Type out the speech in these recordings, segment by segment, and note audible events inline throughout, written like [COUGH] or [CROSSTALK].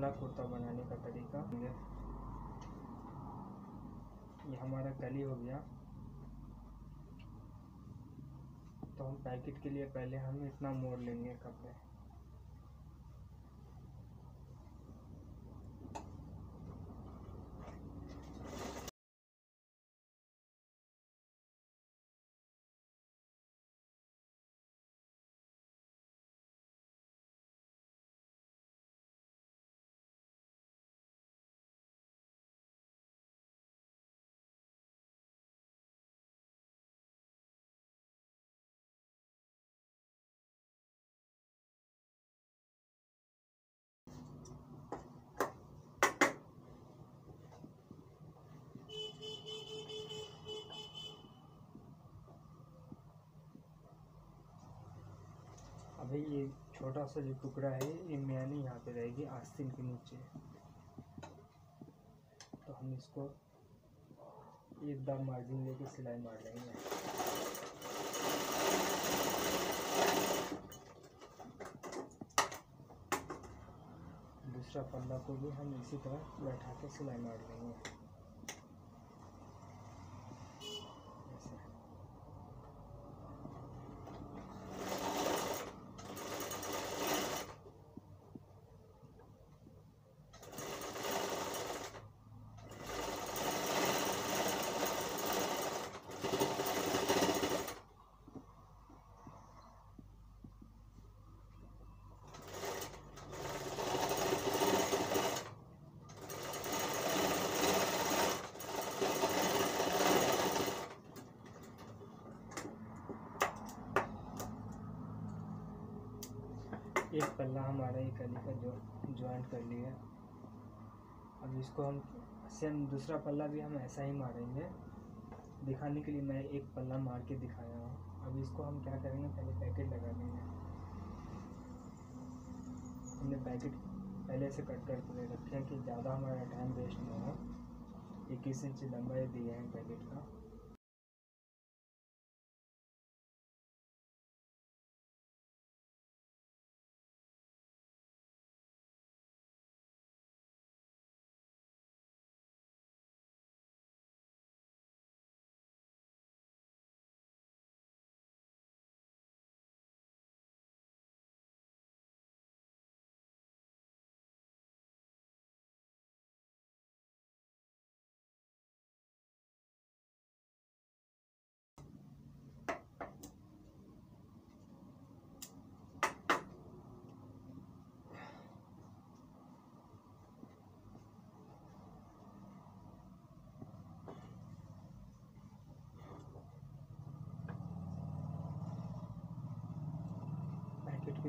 पल्ला कुर्ता बनाने का तरीका। ये हमारा कली हो गया। तो हम पैकेट के लिए पहले हम इतना मोड़ लेंगे कपड़े। अभी ये छोटा सा जो टुकड़ा है, ये मैंने यहाँ पे रहेगी आस्तीन के नीचे। तो हम इसको एक बार मार्जिन लेके सिलाई मार लेंगे। दूसरा पल्ला को भी हम इसी तरह बैठा के सिलाई मार लेंगे ऐसे एक पल्ला हमारा ये कली का जो ज्वाइंट कर लिया अब इसको हम सेम दूसरा पल्ला भी हम ऐसा ही मारेंगे। दिखाने के लिए मैं एक पल्ला मार के दिखाया हूँ। अब इसको हम क्या करेंगे? पहले पैकेट लगा देंगे। हमने पैकेट पहले से कट करके रखे हैं कि ज़्यादा हमारा टाइम वेस्ट ना हो। इक्कीस इंच लंबाई दिए हैं पैकेट का।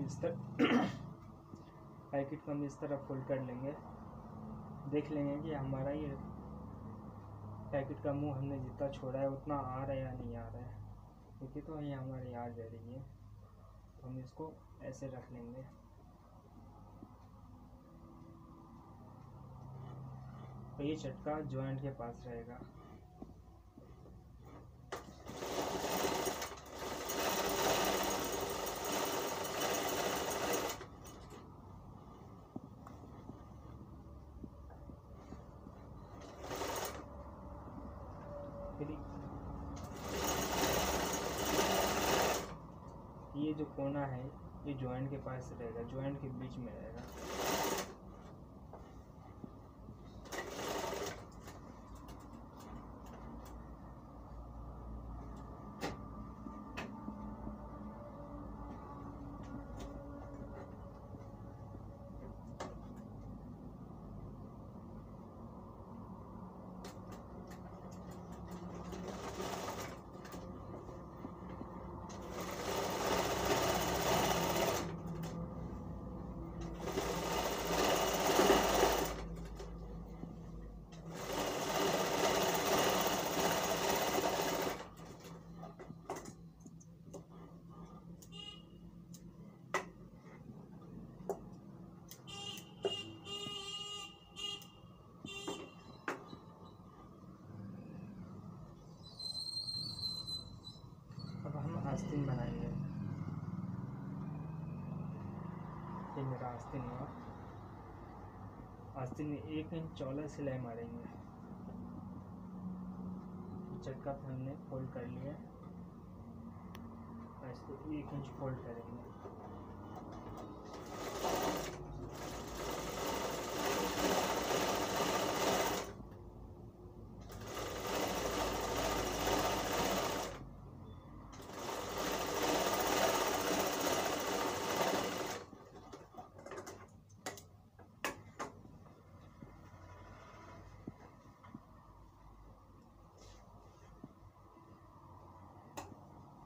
इस तरह [COUGHS] पैकेट को हम इस तरह फोल्ड कर लेंगे। देख लेंगे कि हमारा ये पैकेट का मुँह हमने जितना छोड़ा है, उतना आ रहा है या नहीं आ रहा है। क्योंकि तो ये हमारी आ जा रही है। तो हम इसको ऐसे रख लेंगे। तो ये चटका जॉइंट के पास रहेगा। ये जो कोना है ये जॉइंट के पास रहेगा जॉइंट के बीच में रहेगा अब हम आस्तीन बनाएँगे ये मेरा, आस्तीन हुआ। आस्तीन में एक इंच चौला सिलाई मारेंगे। चक्का पे हमने फोल्ड कर लिया। इसको एक इंच फोल्ड करेंगे।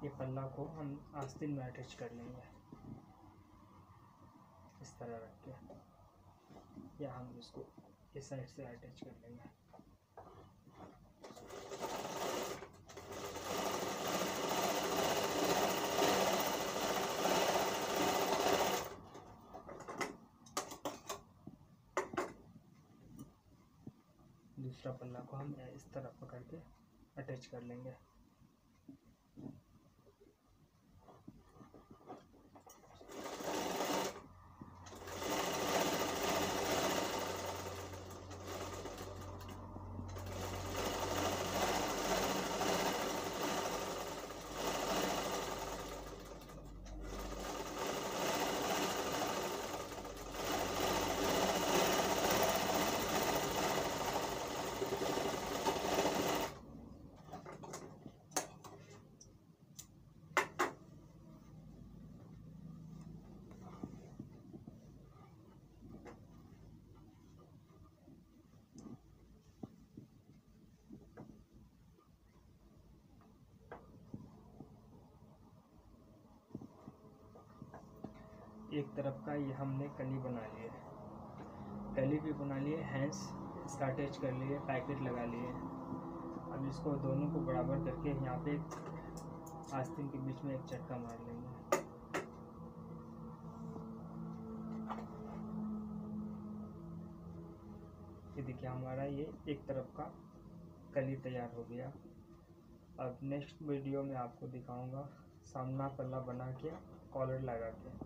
ये पल्ला को हम आस्तीन में अटैच कर लेंगे। इस तरह रख के। या हम इसको इस साइड से अटैच कर लेंगे। दूसरा पल्ला को हम इस तरह पकड़ के अटैच कर लेंगे। एक तरफ़ का ये हमने कली बना लिए। कली भी बना लिए इसका अटैच कर लिए पैकेट लगा लिए। अब इसको दोनों को बराबर करके यहाँ पे आस्तीन के बीच में एक चटका मार लेंगे। ये देखिए हमारा ये एक तरफ़ का कली तैयार हो गया। अब नेक्स्ट वीडियो में आपको दिखाऊँगा सामना पल्ला बना के कॉलर लगा के।